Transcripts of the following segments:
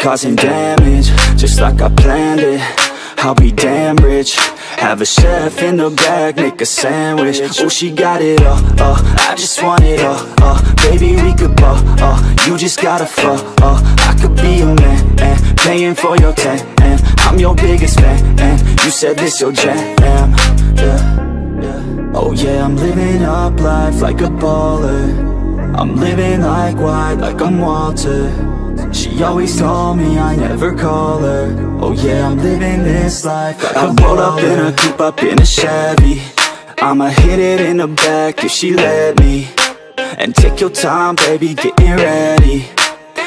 causing damage, just like I planned it. I'll be damn rich. Have a chef in the back, make a sandwich. Oh, she got it all, uh, I just want it all, uh. Baby, we could ball, uh, you just gotta fall, uh. I could be your man, and paying for your tan And I'm your biggest fan, and you said this your jam, yeah, yeah. Oh yeah, I'm living up life like a baller I'm living like white, like I'm Walter. She always told me I never call her. Oh yeah, I'm living this life. Like I roll up in a coupe, up in a Chevy. I'ma hit it in the back if she let me. And take your time, baby, getting ready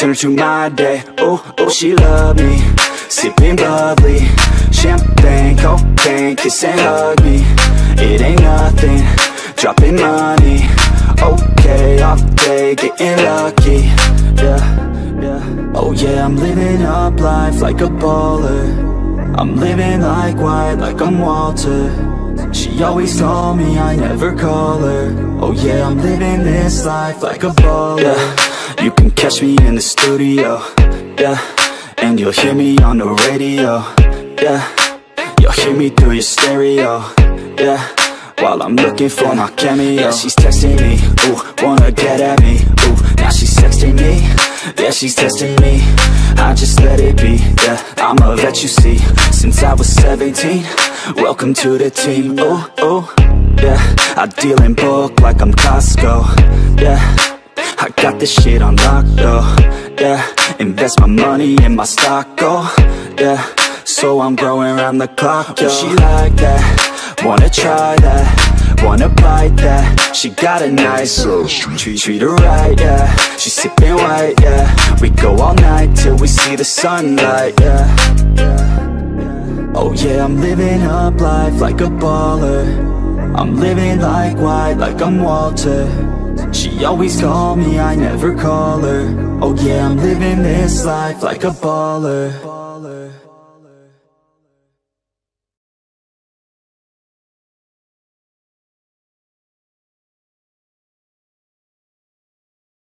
Turn to my day. Oh, oh, she love me. Sipping bubbly. Champagne, cocaine Kiss and hug me. It ain't nothing. Dropping money. Okay, off day Getting lucky. Yeah, yeah. Oh yeah, I'm living up life like a baller. I'm living like white, like I'm Walter. She always told me I never call her. Oh yeah, I'm living this life like a baller. yeah. Catch me in the studio, yeah. And you'll hear me on the radio, yeah. You'll hear me through your stereo, yeah. While I'm looking for my cameo. Yeah, she's texting me, ooh, wanna get at me, ooh. Now she's texting me, yeah, she's testing me. I just let it be, yeah. I'm a vet, you see. Since I was 17 Welcome to the team, ooh, ooh Yeah, I deal in bulk like I'm Costco, yeah I got this shit on lock, though, yeah Invest my money in my stock, oh, yeah So I'm growing around the clock, yo. She like that, wanna try that Wanna bite that, she got a nice treat, treat her right, yeah. She sipping white, yeah. We go all night till we see the sunlight, yeah. Oh yeah, I'm living up life like a baller. I'm living like white, like I'm Walter she always call me, I never call her. Oh yeah, I'm living this life like a baller